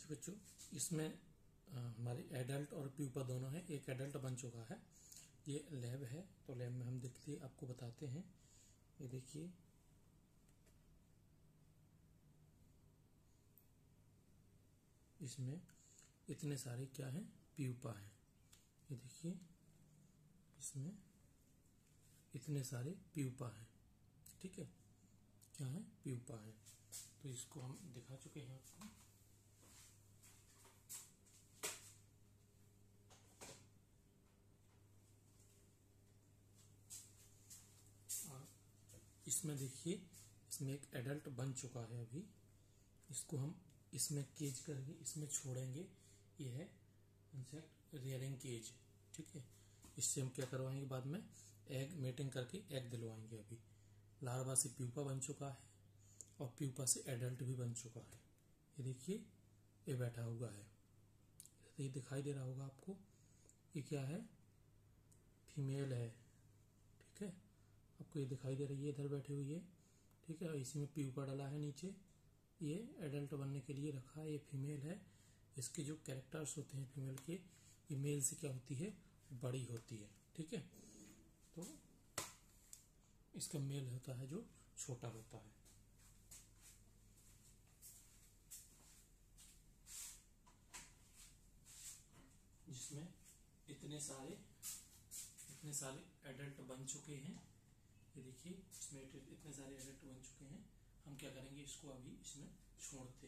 देखिए बच्चों, इसमें हमारे एडल्ट और प्यूपा दोनों है। एक एडल्ट बन चुका है। ये लैब है तो लैब में हम देखते, आपको बताते हैं। ये देखिए। इसमें इतने सारे क्या हैं? प्यूपा हैं। ये देखिए। इसमें इतने सारे प्यूपा हैं। ठीक है? क्या है? प्यूपा है। तो इसको हम दिखा चुके हैं आपको। इसमें देखिए, इसमें एक एडल्ट बन चुका है अभी। इसको हम इसमें केज करके इसमें छोड़ेंगे। ये है इंसेक्ट रियरिंग केज ठीक है? इससे हम क्या करवाएँगे बाद में? एग मेटिंग करके एग दिलवाएँगे अभी। लार्वा से प्यूपा बन चुका है और प्यूपा से एडल्ट भी बन चुका है। ये देखिए, ये बैठा हुआ है। ये दिखाई दे रहा होगा आपको। ये क्या है? फीमेल है। आपको ये दिखाई दे रही है, इधर बैठी हुई है, ठीक है इसी में प्यूपा डाला है नीचे। ये एडल्ट बनने के लिए रखा है, ये फीमेल है। इसके जो कैरेक्टर्स होते हैं फीमेल के, ये मेल से क्या होती है? बड़ी होती है, ठीक है? तो इसका मेल होता है, जो छोटा होता है। जिसमें इतने सारे इतने सारे एडल्ट बन चुके हैं। चुके हैं। हम क्या करेंगे इसको अभी इसमें छोड़ते